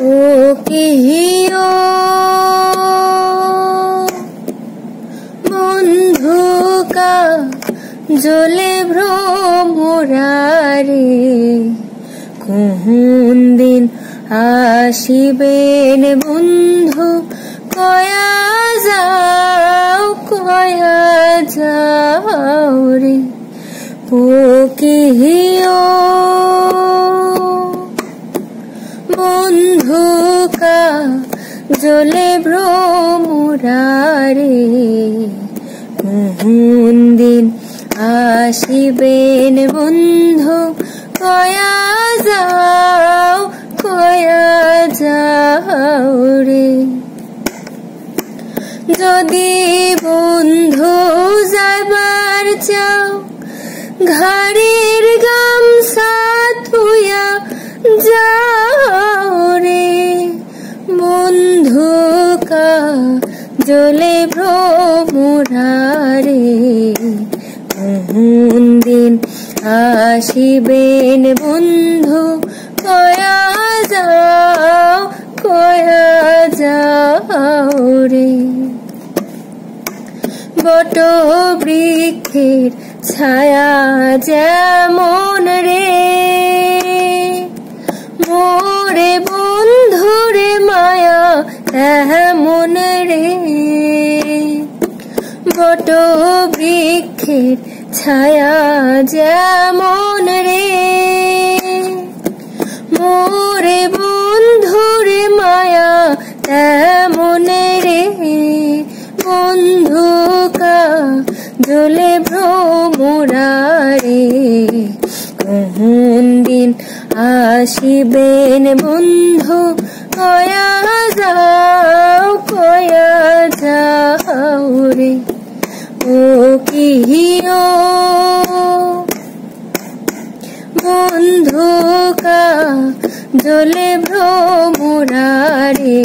ও বন্ধুকা জলে ভ্রমরারে কোন দিন আসিবেন বন্ধু? কয়া যাও কয়া যাও রে পকিও। বন্ধুকা জলে ভ্রমরারে। কোন দিন আসিবেন বন্ধু, কয়া যাও কয়া যাও রে। যদি বন্ধু যাবার চাও ঘাড়ের ভ্রমরারে কোন দিন আসিবেন বন্ধু, কয়া যাও কয়া যাও রে। বট বৃক্ষের ছায়া যেমন রে, মোরে বন্ধুরে মায়া এমন বট বৃক্ষের ছায়া যেমন রে। মোরে বন্ধুরে মায়া তেমন রে। বন্ধুকা জলে ভ্রমরারে। কোন দিন আসিবেন বন্ধু কয়া ও কিহিও বন্ধুকা জলে ভ্রমরারে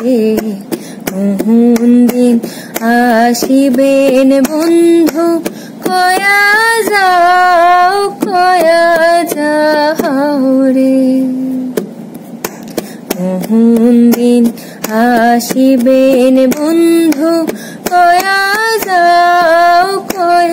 কোন দিন আসিবেন বন্ধু? কয়া যাও কয়া যাও রে। কোন দিন আসিবেন বন্ধু? কয়া যাও কয়া যাও রে